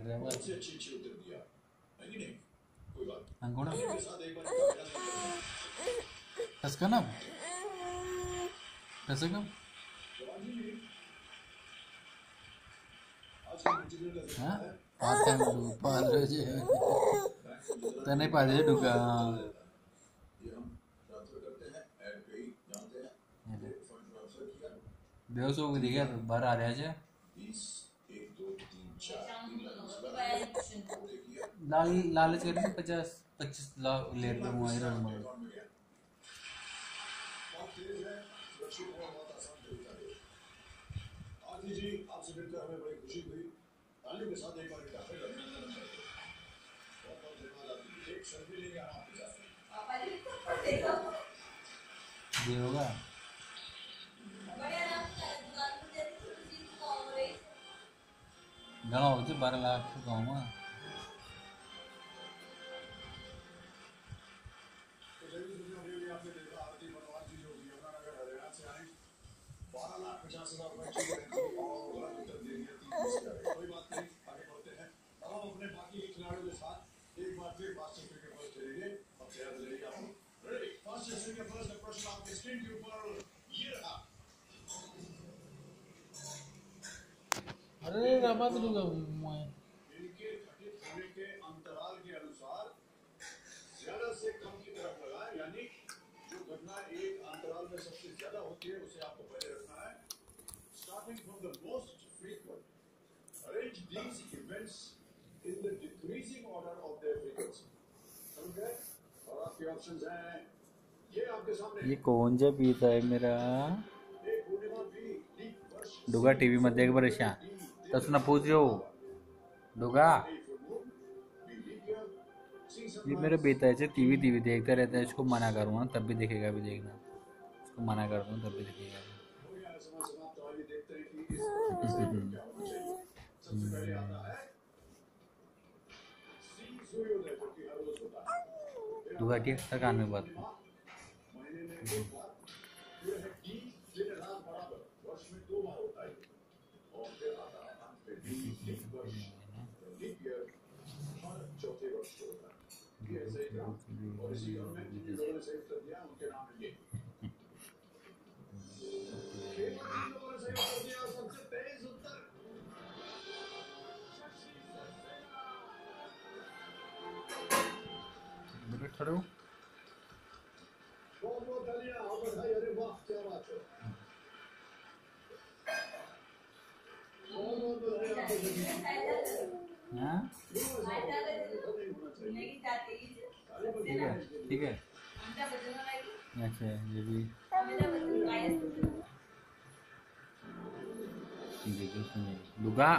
है अच्छे अच्छे है नहीं कोई बात कसं हा है पाहिजे डुका ये हम ट्रांसफ़र करते हैं ऐड पे ही जानते हैं ये फंड ट्रांसफ़र किया बेवसो दिघ्या बाहेर आल्याचे बीस एक दो तीन चार तीन लाख उसका देखिए लाल लालच करी पचास पच्चीस लाख लेर पे मोबाइल रन मग अकाउंट में गया बहुत तेज है सुरक्षित है बहुत आसान तरीका है आरती जी आपसे मिलकर हमें बड़ी खुशी हुई तालियों के साथ एक बार इनका फिर अभिनंदन करते बहुत बहुत धन्यवाद एक सेल्फी लेंगे हम आपके साथ देवगा अपने बाकी बारह लाख के साथ एक अरे तुझं इनके घटित होने के अंतराल के अनुसार ज़्यादा से कम की तरफ़ लगाएँ यानी जो घटना एक अंतराल में सबसे ज़्यादा होती है उसे आपको पहले रखना है और आपके ऑप्शंस हैं ये आपके सामने ये कोण जे पीत आहे मेरा? एक वर्ष टीवी में देख बरं श्या तसं ना पूछ जो डोगा ये मेरे बेटा है टीवी टीवी देखता रहता है, इसको मना करूँगा तब भी देखेगा भी देखना। इसको मना कर दूँ, तब भी देखेगा। समय समाप्त हो आइए देखते उत्तर बेटा ठरव बहुत बहुत है? ठीक है। ठीक है अच्छा ये भी। देखिए सुनिए डुगा